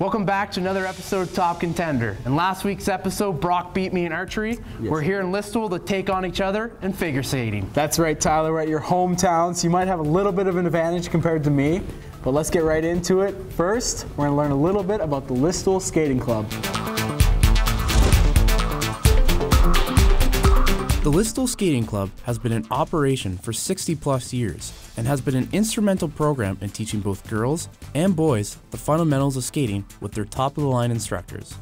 Welcome back to another episode of Top Contender. In last week's episode, Brock beat me in archery. We're here in Listowel to take on each other in figure skating. That's right, Tyler. We're at your hometown, so you might have a little bit of an advantage compared to me. But let's get right into it. First, we're going to learn a little bit about the Listowel Skating Club. The Listowel Skating Club has been in operation for 60 plus years and has been an instrumental program in teaching both girls and boys the fundamentals of skating with their top of the line instructors.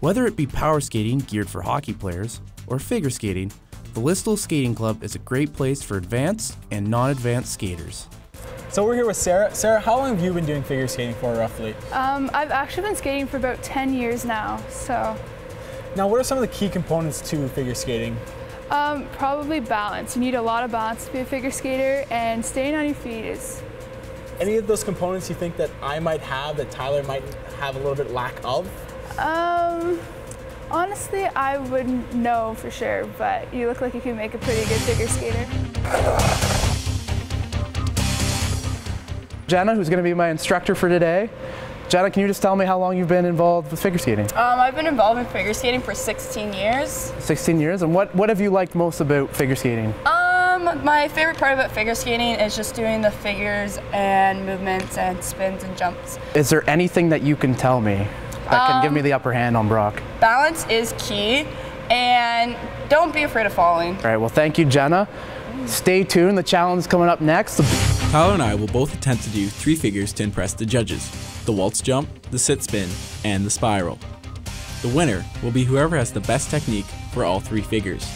Whether it be power skating geared for hockey players or figure skating, the Listowel Skating Club is a great place for advanced and non advanced skaters. So we're here with Sarah. Sarah, how long have you been doing figure skating for roughly? Um, I've actually been skating for about 10 years now, so Now, what are some of the key components to figure skating? Um, probably balance. You need a lot of balance to be a figure skater, and staying on your feet is. Any of those components you think that I might have that Tyler might have a little bit lack of? Um, honestly, I wouldn't know for sure, but you look like you can make a pretty good figure skater. Jenna, who's going to be my instructor for today. Jenna, can you just tell me how long you've been involved with figure skating? Um, I've been involved in figure skating for 16 years. 16 years. And what, what have you liked most about figure skating? Um, my favorite part about figure skating is just doing the figures and movements and spins and jumps. Is there anything that you can tell me that can give me the upper hand on Brock? Balance is key, and don't be afraid of falling. All right, well, thank you, Jenna. Stay tuned. The challenge is coming up next. Tyler and I will both attempt to do three figures to impress the judges the waltz jump, the sit spin, and the spiral. The winner will be whoever has the best technique for all three figures.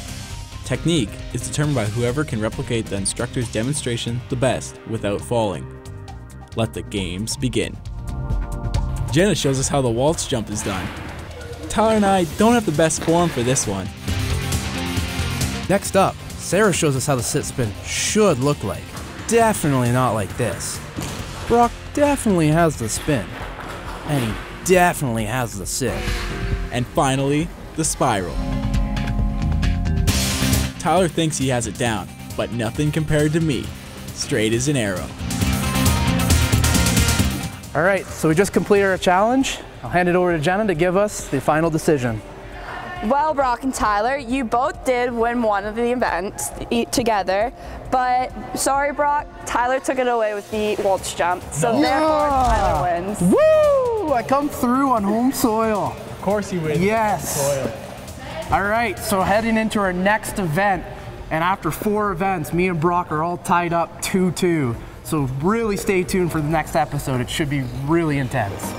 Technique is determined by whoever can replicate the instructor's demonstration the best without falling. Let the games begin. Jenna shows us how the waltz jump is done. Tyler and I don't have the best form for this one. Next up, Sarah shows us how the sit spin should look like. Definitely not like this. Brock definitely has the spin, and he definitely has the sit. And finally, the spiral. Tyler thinks he has it down, but nothing compared to me. Straight as an arrow. All right, so we just completed our challenge. I'll hand it over to Jenna to give us the final decision. Well, Brock and Tyler, you both did win one of the events together, but sorry, Brock, Tyler took it away with the waltz jump, so therefore Tyler wins. Woo! I come through on home soil. Of course you win. Yes. Soil. All right, so heading into our next event, and after four events, me and Brock are all tied up 2 2. So really stay tuned for the next episode. It should be really intense.